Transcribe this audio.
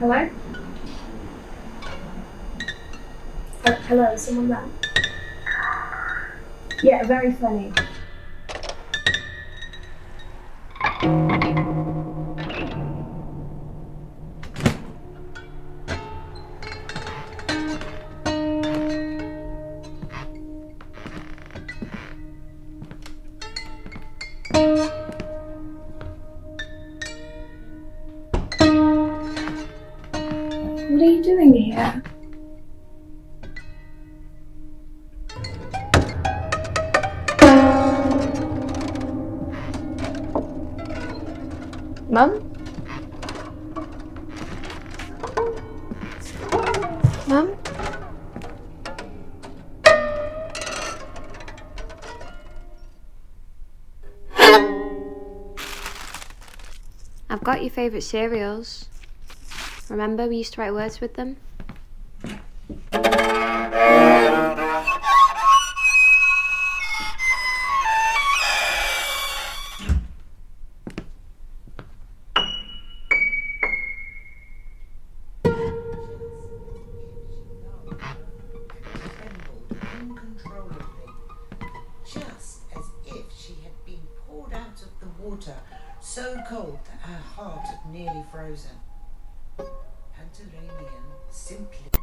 Hello? Uh, hello, someone there? Yeah, very funny. What are you doing here? Mum? Mum? I've got your favourite cereals. Remember we used to write words with them? just as if she had been poured out of the water, so cold that her heart had nearly frozen. Pantaleonian simply